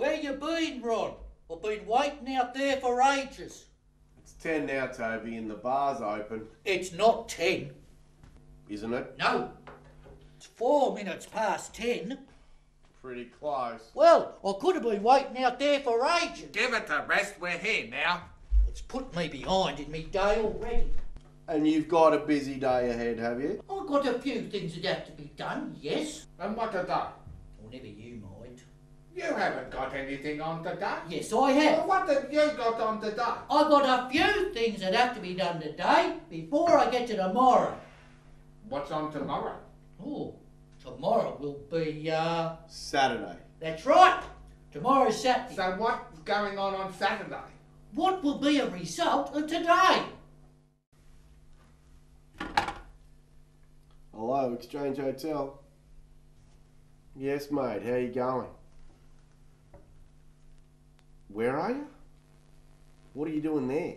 Where you been, Rod? I've been waiting out there for ages. It's 10 now, Toby, and the bar's open, It's not ten. isn't it? No. It's four minutes past ten. Pretty close. Well, I could have been waiting out there for ages. Give it a rest, we're here now. It's put me behind in me day already. And you've got a busy day ahead, have you? I've got a few things that have to be done, yes. And what today? Or never you mind. You haven't got anything on today. Yes, I Well, have. what have you got on today? I've got a few things that have to be done today before I get to tomorrow. What's on tomorrow? Oh, tomorrow will be, uh, Saturday. that's right. Tomorrow's Saturday. So what's going on on Saturday? What will be a result of today? Hello, Exchange Hotel. Yes, mate, how you going? Where are you? What are you doing there?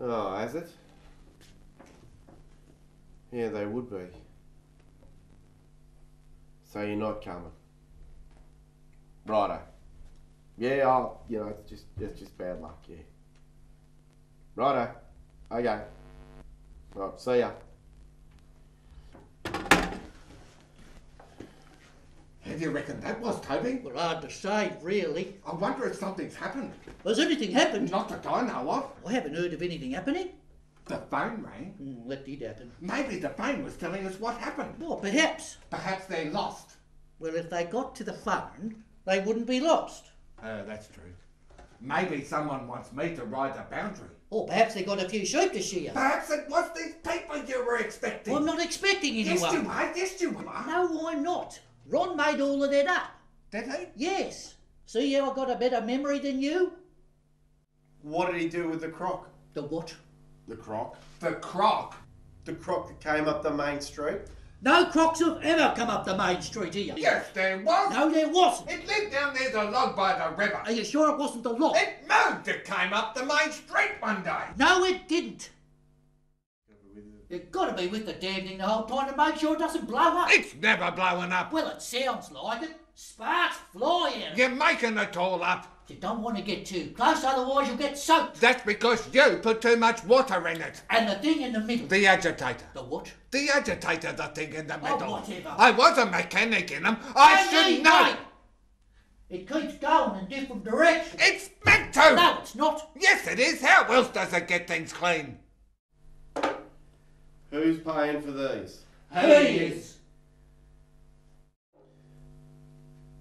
Oh, has it? Yeah, they would be. So you're not coming. Righto. Yeah, I'll, you know, it's just, it's just bad luck, yeah. Righto. Okay. Right, see ya. Do you reckon that was, Toby? Well, hard to say, really. I wonder if something's happened. Has anything happened? Not that I know of. I haven't heard of anything happening. The phone rang. Hmm, that did happen. Maybe the phone was telling us what happened. Well, perhaps. Perhaps they lost. Well, if they got to the phone, they wouldn't be lost. Oh, that's true. Maybe someone wants me to ride the boundary. Or perhaps they got a few sheep to shear. Perhaps it was these people you were expecting. Well, I'm not expecting yes, anyone. you are. Yes, you are. No, I'm not. Ron made all of that up. Did he? Yes. See how I got a better memory than you? What did he do with the croc? The what? The croc? The croc. The croc that came up the main street? No crocs have ever come up the main street here. Yes, there was. No, there wasn't. It lived down near the log by the river. Are you sure it wasn't the log? It moved. It came up the main street one day. No, it didn't. You've got to be with the damn thing the whole time to make sure it doesn't blow up. It's never blowing up. Well, it sounds like it. Sparks fly out. of it. You're making it all up. You don't want to get too close, otherwise you'll get soaked. That's because you put too much water in it. And the thing in the middle. The agitator. The what? The agitator, the thing in the Oh, middle. whatever. I was a mechanic in them. I should know. Anyway, It keeps going in different directions. It's meant to. No, it's not. Yes, it is. How else does it get things clean? Who's paying for these? He is.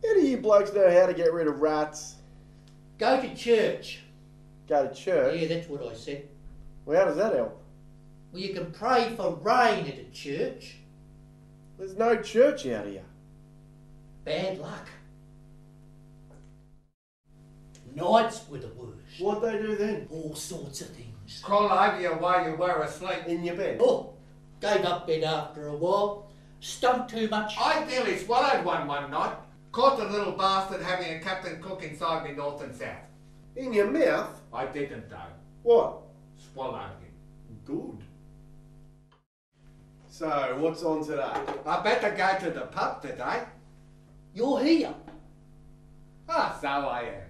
How do you blokes know how to get rid of rats? Go to church. Go to church? Yeah, that's what I said. Well, how does that help? Well, you can pray for rain at a church. There's no church out here. Bad luck. Nights were the worst. What they do then? All sorts of things. Crawl over you while you were asleep. In your bed? Oh, gave up bed after a while. Stunk too much. I nearly swallowed one one night. Caught the little bastard having a Captain Cook inside me north and south. In your mouth? I didn't though. What? Swallowed him. Good. So, what's on today? I better go to the pub today. You're here. Ah, so I am.